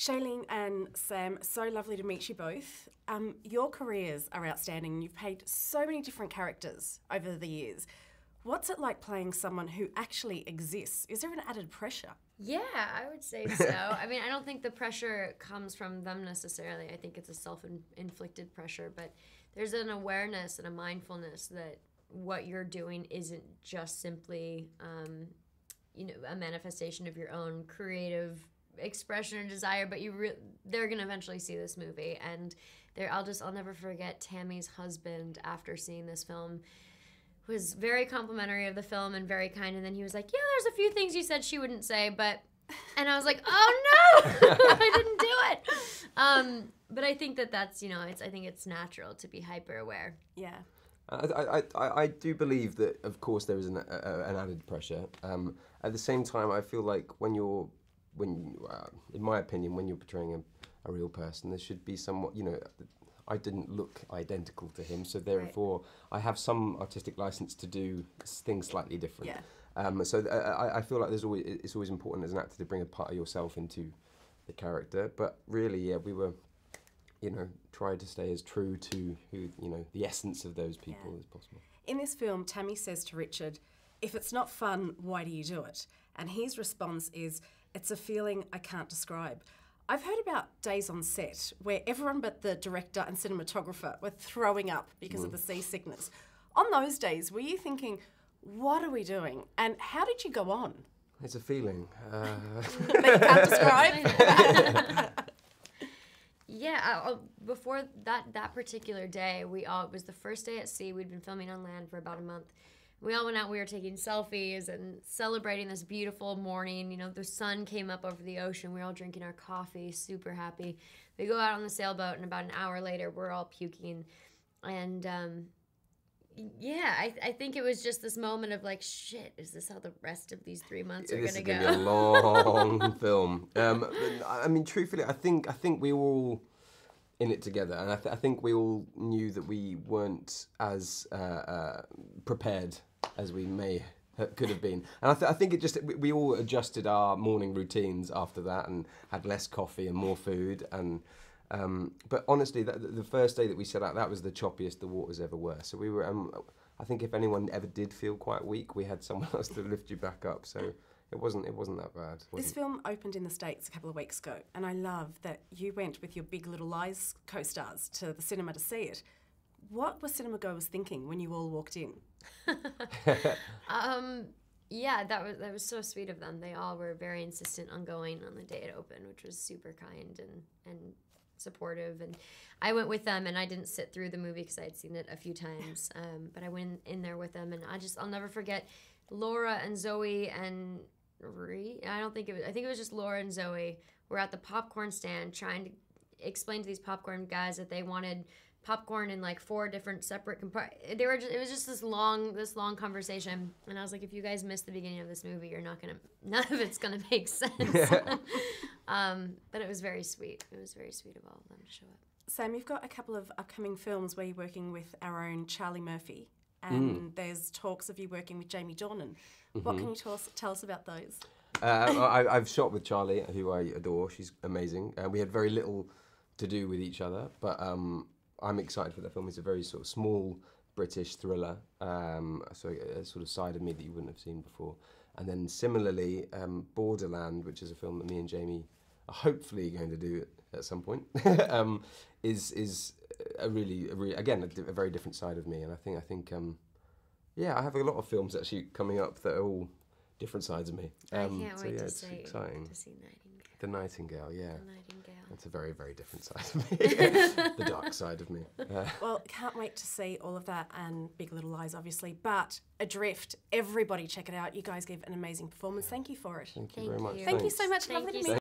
Shailene and Sam, so lovely to meet you both. Um, your careers are outstanding. And you've played so many different characters over the years. What's it like playing someone who actually exists? Is there an added pressure? Yeah, I would say so. I mean, I don't think the pressure comes from them necessarily. I think it's a self inflicted pressure, but there's an awareness and a mindfulness that what you're doing isn't just simply, um, you know, a manifestation of your own creative expression or desire, but you re- they're gonna eventually see this movie, and there I'll just I'll never forget Tami's husband after seeing this film was very complimentary of the film and very kind, and then he was like, "Yeah, there's a few things you said she wouldn't say, but," and I was like, "Oh no, I didn't do it." Um, but I think that that's you know it's I think it's natural to be hyper aware. Yeah. I, I, I do believe that, of course, there is an, a, an added pressure. Um, at the same time, I feel like when you're when, uh, in my opinion, when you're portraying a, a real person, there should be somewhat, you know, I didn't look identical to him, so therefore right. I have some artistic license to do things slightly different. Yeah. Um, so th- I, I feel like there's always it's always important as an actor to bring a part of yourself into the character. But really, yeah, we were, you know, trying to stay as true to who you know the essence of those people yeah. as possible. In this film, Tami says to Richard, "If it's not fun, why do you do it?" And his response is it's a feeling I can't describe. I've heard about days on set where everyone but the director and cinematographer were throwing up because mm. of the seasickness. On those days, were you thinking, what are we doing? And how did you go on? It's a feeling. Uh... that you can't describe? yeah, uh, before that, that particular day, we all, it was the first day at sea. We'd been filming on land for about a month we all went out we were taking selfies and celebrating this beautiful morning. You know the sun came up over the ocean. We are all drinking our coffee super happy. We go out on the sailboat and about an hour later we're all puking. And um, yeah I, I think it was just this moment of like shit is this how the rest of these three months are gonna is go be a long film. Um, i mean truthfully i think i think we all in it together, and I, th- I, think we all knew that we weren't as uh, uh, prepared as we may could have been. And I, th- I think it just we, all adjusted our morning routines after that and had less coffee and more food and. Um, but honestly, that, the first day that we set out, that was the choppiest the waters ever were. So we were. Um, I think if anyone ever did feel quite weak, we had someone else to lift you back up. So it wasn't it wasn't that bad. This film opened in the States a couple of weeks ago, and I love that you went with your Big Little Lies co stars to the cinema to see it. What were cinema goers thinking when you all walked in? um, yeah, that was that was so sweet of them. They all were very insistent on going on the day it opened, which was super kind and and supportive. And I went with them, and I didn't sit through the movie because I had seen it a few times. Um, but I went in there with them, and I just I'll never forget Laura and Zoe and Ree. I don't think it was. I think it was just Laura and Zoe were at the popcorn stand trying to explain to these popcorn guys that they wanted popcorn in like four different separate compartments. They were. Just, it was just this long, this long conversation, and I was like, if you guys missed the beginning of this movie, you're not gonna. None of it's gonna make sense. um, but it was very sweet. It was very sweet of all of them to show up. Sam, you've got a couple of upcoming films where you're working with our own Charlie Murphy, and mm. there's talks of you working with Jamie Dornan. Mm-hmm. What can you tell us, tell us about those? Uh, I, have shot with Charlie, who I adore. She's amazing. Uh, we had very little to do with each other, but um, I'm excited for the film. It's a very sort of small British thriller, um, so a, a, sort of side of me that you wouldn't have seen before. And then similarly, um, Borderland, which is a film that me and Jamie are hopefully going to do at, some point, um, is is a really, a really again a, a, very different side of me. And I think I think um, yeah, I have a lot of films actually coming up that are all different sides of me. Um, I can't so wait yeah, to, it's see, exciting. to see Nightingale. The Nightingale, yeah. The Nightingale. It's a very, very different side of me. the dark side of me. Uh, well, can't wait to see all of that and Big Little Lies, obviously. But Adrift, everybody check it out. You guys gave an amazing performance. Thank you for it. Thank you Thank very much. Thank Thanks. you so much. Thank Lovely you to meet